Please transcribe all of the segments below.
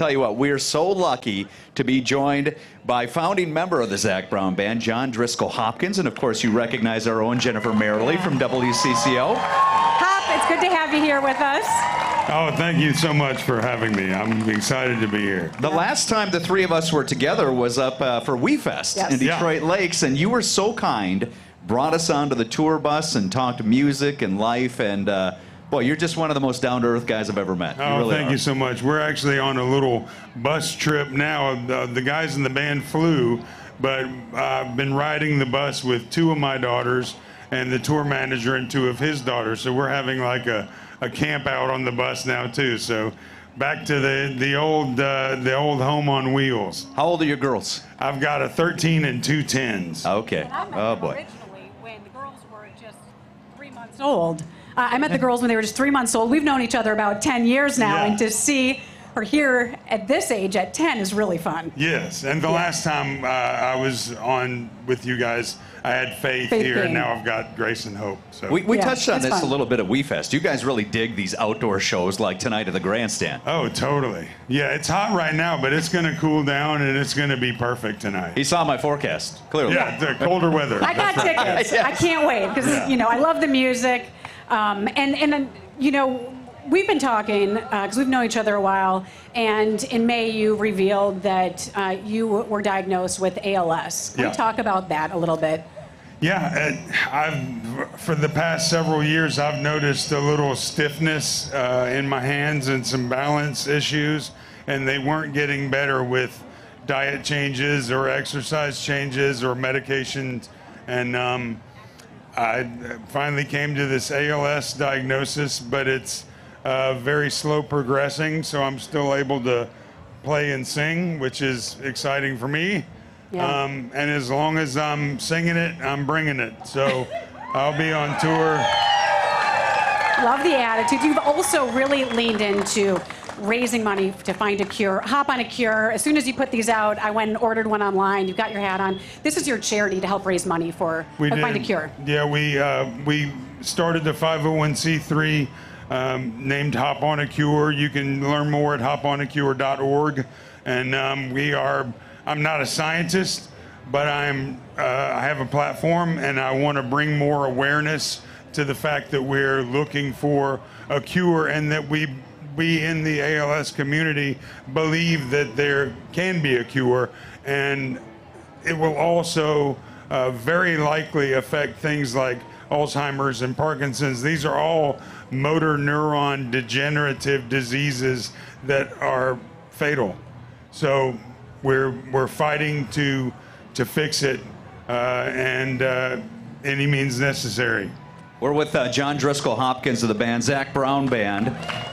Tell you what, we are so lucky to be joined by founding member of the Zac Brown Band, John Driskell Hopkins, and of course, you recognize our own Jennifer Mayerle from WCCO. Hop, it's good to have you here with us. Oh, thank you so much for having me. I'm excited to be here. The last time the three of us were together was up uh, for WeFest Yes. in Yeah. Detroit Lakes, and you were so kind, brought us onto the tour bus and talked music and life, and uh, boy, you're just one of the most down-to-earth guys I've ever met. Oh, really thank are. you so much. We're actually on a little bus trip now. The, the guys in the band flew, but I've been riding the bus with two of my daughters and the tour manager and two of his daughters. So we're having like a, a camp out on the bus now too. So back to the the old uh, the old home on wheels. How old are your girls? I've got a 13 and two 10s. Okay. Oh boy. originally when the girls were just three months old. Uh, I met the girls when they were just three months old. We've known each other about 10 years now, Yeah. and to see her here at this age at 10 is really fun. Yes, and the last time uh, I was on with you guys, I had faith, Faith here, King. and now I've got grace and hope. So We, we Yeah, touched on this fun. a little bit at WeFest. You guys really dig these outdoor shows like tonight at the grandstand. Oh, totally. Yeah, it's hot right now, but it's going to cool down and it's going to be perfect tonight. He saw my forecast, clearly. Yeah, the colder weather. I got tickets. I can't wait because you know I love the music, um, and and uh, you know we've been talking because we've known each other a while. And in May, you revealed that uh, you were diagnosed with ALS. Can Yeah. we talk about that a little bit? Yeah, I've for the past several years I've noticed a little stiffness uh, in my hands and some balance issues, and they weren't getting better with diet changes or exercise changes or medications, and um, I finally came to this ALS diagnosis, but it's uh, very slow progressing, so I'm still able to play and sing, which is exciting for me. Yeah. Um, and as long as I'm singing it, I'm bringing it. So I'll be on tour. Love the attitude. You've also really leaned into raising money to find a cure. Hop on a cure. As soon as you put these out, I went and ordered one online. You've got your hat on. This is your charity to help raise money for We find a cure. Yeah, we uh, we started the 501c3 um, named Hop on a Cure. You can learn more at hoponacure.org. And um, we are. I'm not a scientist, but I'm. Uh, I have a platform, and I want to bring more awareness to the fact that we're looking for a cure, and that we we in the ALS community believe that there can be a cure, and it will also uh, very likely affect things like Alzheimer's and Parkinson's. These are all motor neuron degenerative diseases that are fatal. So we're we're fighting to to fix it, uh, and uh, any means necessary. We're with uh, John Driskell Hopkins of the band, Zac Brown Band.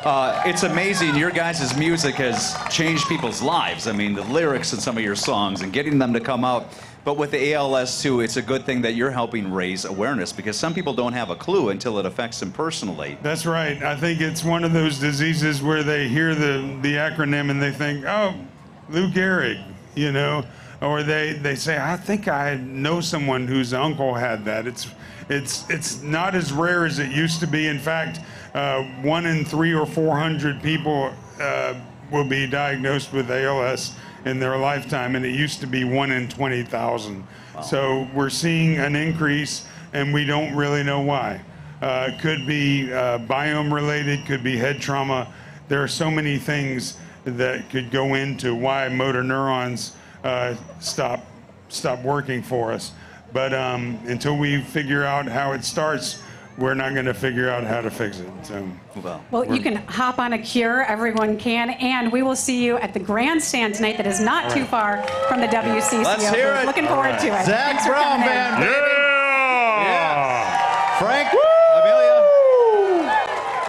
Uh, it's amazing. Your guys' music has changed people's lives. I mean, the lyrics in some of your songs and getting them to come out. But with the ALS too, it's a good thing that you're helping raise awareness because some people don't have a clue until it affects them personally. That's right. I think it's one of those diseases where they hear the, the acronym and they think, oh, Lou Gehrig, you know, or they, they say, I think I know someone whose uncle had that. It's, it's, it's not as rare as it used to be. In fact, uh, one in three or 400 people uh, will be diagnosed with ALS in their lifetime, and it used to be one in 20,000. So we're seeing an increase, and we don't really know why. Uh, could be uh, biome related, could be head trauma. There are so many things that could go into why motor neurons uh, stop stop working for us. But um, until we figure out how it starts, we're not going to figure out how to fix it. So, well, well you can hop on a cure. Everyone can, and we will see you at the grandstand tonight. That is not right. too far from the WCCO. Let's hear it. Looking forward right. to it. Zac Brown, man. Yeah. Yes. Frank. Woo!